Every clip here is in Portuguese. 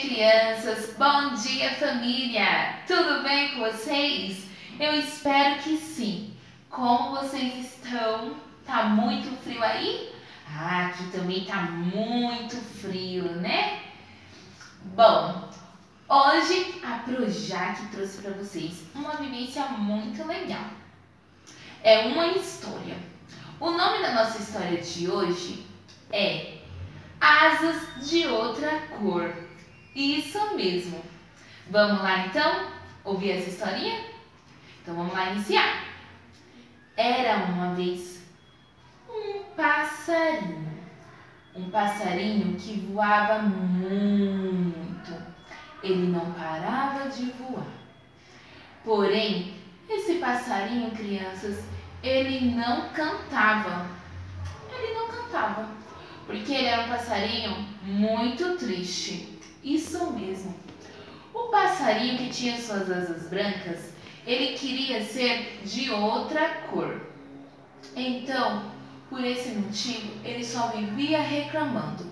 crianças! Bom dia, família! Tudo bem com vocês? Eu espero que sim. Como vocês estão? Tá muito frio aí? Ah, aqui também tá muito frio, né? Bom, hoje a Projac trouxe para vocês uma vivência muito legal. É uma história. O nome da nossa história de hoje é Asas de Outra Cor. Isso mesmo. Vamos lá então ouvir essa historinha? Então vamos lá iniciar. Era uma vez um passarinho. Um passarinho que voava muito. Ele não parava de voar. Porém, esse passarinho, crianças, ele não cantava. Ele não cantava. Porque ele era um passarinho muito triste. Isso mesmo. O passarinho que tinha suas asas brancas, ele queria ser de outra cor. Então, por esse motivo, ele só vivia reclamando.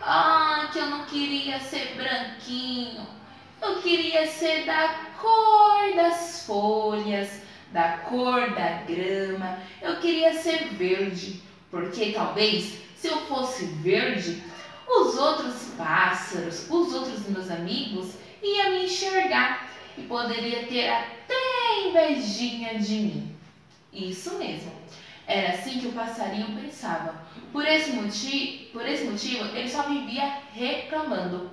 Ah, que eu não queria ser branquinho. Eu queria ser da cor das folhas, da cor da grama. Eu queria ser verde, porque talvez se eu fosse verde, os outros pássaros, os outros meus amigos iam me enxergar e poderia ter até invejinha de mim. Isso mesmo. Era assim que o passarinho pensava. Por esse, motivo, por esse motivo, ele só vivia reclamando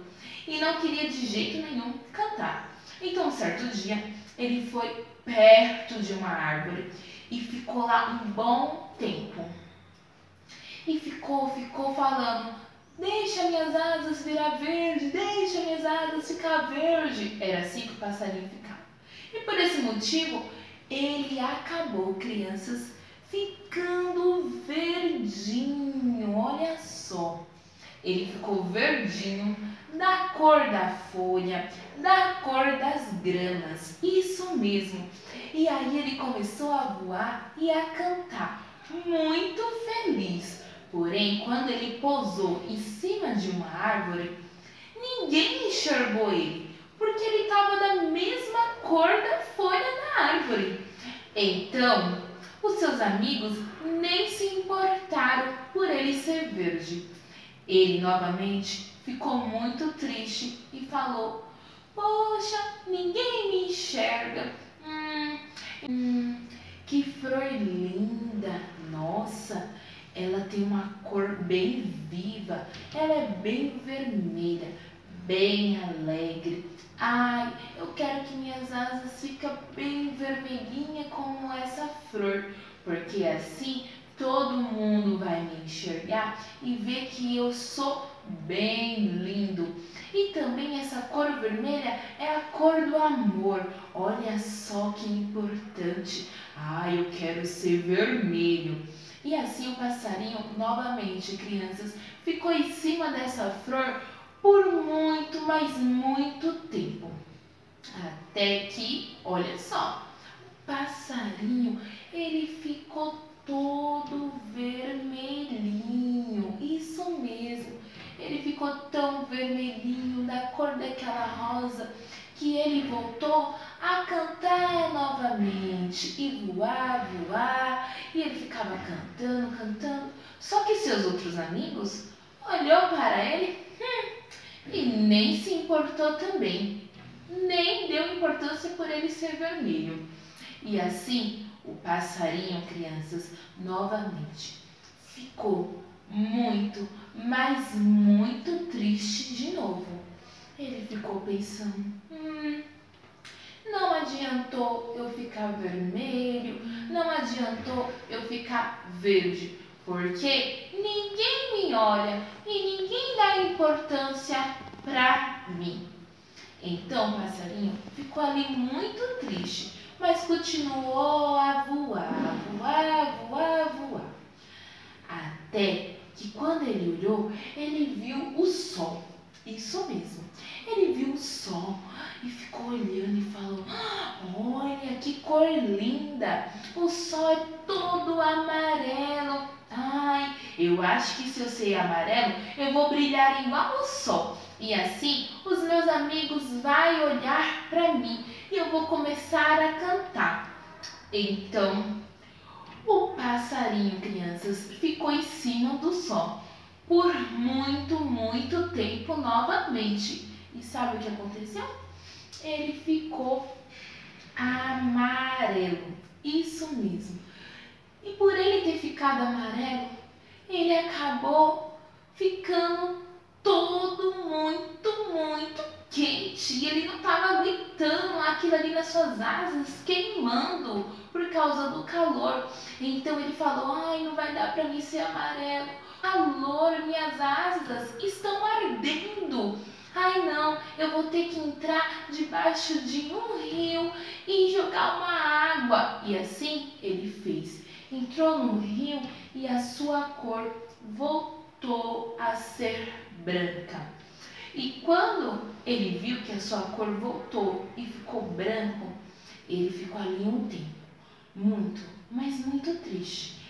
e não queria de jeito nenhum cantar. Então, certo dia, ele foi perto de uma árvore e ficou lá um bom tempo. E ficou, ficou falando: Deixa minhas asas virar verde, deixa minhas asas ficar verde. Era assim que o passarinho ficava. E por esse motivo, ele acabou, crianças, ficando verdinho. Olha só. Ele ficou verdinho, da cor da folha, da cor das gramas. Isso mesmo. E aí ele começou a voar e a cantar, muito feliz Porém, quando ele pousou em cima de uma árvore, ninguém enxergou ele, porque ele estava da mesma cor da folha da árvore. Então, os seus amigos nem se importaram por ele ser verde. Ele novamente ficou muito triste e falou: Poxa, ninguém me enxerga. Hum, hum, que flor linda! Nossa! Ela tem uma cor bem viva, ela é bem vermelha, bem alegre. Ai, eu quero que minhas asas fiquem bem vermelhinha como essa flor, porque assim todo mundo vai me enxergar e ver que eu sou bem lindo. E também essa cor vermelha é a cor do amor. Olha só que importante. Ai, eu quero ser vermelho. E assim o passarinho, novamente, crianças, ficou em cima dessa flor por muito, mas muito tempo. Até que, olha só, o passarinho, ele ficou todo vermelhinho. Ele ficou tão vermelhinho, da cor daquela rosa, que ele voltou a cantar novamente e voar, voar, e ele ficava cantando, cantando. Só que seus outros amigos olhou para ele hum, e nem se importou também, nem deu importância por ele ser vermelho. E assim o passarinho, crianças, novamente ficou muito, mas muito triste de novo. Ele ficou pensando: hum, não adiantou eu ficar vermelho, não adiantou eu ficar verde, porque ninguém me olha e ninguém dá importância para mim. Então o passarinho ficou ali muito triste, mas continuou a voar, voar, voar, voar. Até que quando ele olhou, ele viu o sol. Isso mesmo. Ele viu o sol e ficou olhando e falou: Olha que cor linda! O sol é todo amarelo. Ai, eu acho que se eu ser amarelo, eu vou brilhar igual o sol. E assim os meus amigos vão olhar para mim e eu vou começar a cantar. Então, o passarinho, crianças, ficou em cima do sol por muito, muito tempo novamente. E sabe o que aconteceu? Ele ficou amarelo. Isso mesmo. E por ele ter ficado amarelo, ele acabou ficando todo muito, muito quente. E ele não estava aguentando aquilo ali nas suas asas, queimando por causa do calor. Então ele falou: Ai, não vai dar para mim ser amarelo. Calor, minhas asas estão ardendo. Ai não, eu vou ter que entrar debaixo de um rio e jogar uma água. E assim ele fez. Entrou no rio e a sua cor voltou a ser branca. E quando ele viu que a sua cor voltou e ficou branco, ele ficou ali um tempo, muito, mas muito triste.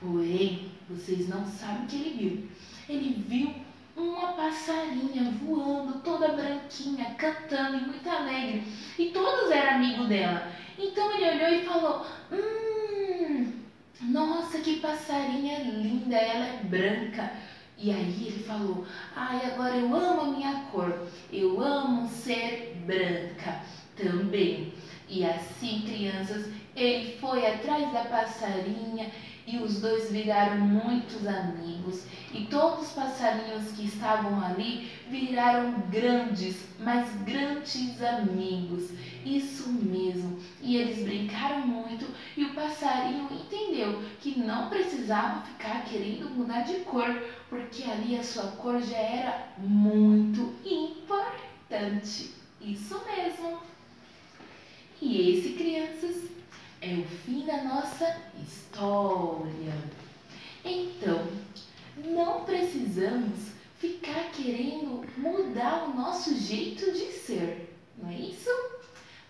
Porém, vocês não sabem o que ele viu. Ele viu uma passarinha voando, toda branquinha, cantando e muito alegre. E todos eram amigos dela. Então ele olhou e falou: Hum, nossa, que passarinha linda, ela é branca. E aí ele falou: Ai, agora eu amo a minha cor, eu amo ser branca também. E assim, crianças, ele foi atrás da passarinha e os dois viraram muitos amigos. E todos os passarinhos que estavam ali viraram grandes, mas grandes amigos. Isso mesmo. E eles brincaram muito e o passarinho entendeu que não precisava ficar querendo mudar de cor, porque ali a sua cor já era muito importante. Isso mesmo. E esse, crianças, é o fim da nossa história. Então, não precisamos ficar querendo mudar o nosso jeito de ser, não é isso?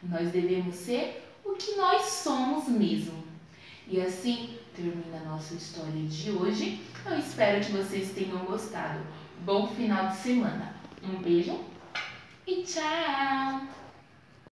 Nós devemos ser o que nós somos mesmo. E assim termina a nossa história de hoje. Eu espero que vocês tenham gostado. Bom final de semana. Um beijo e tchau!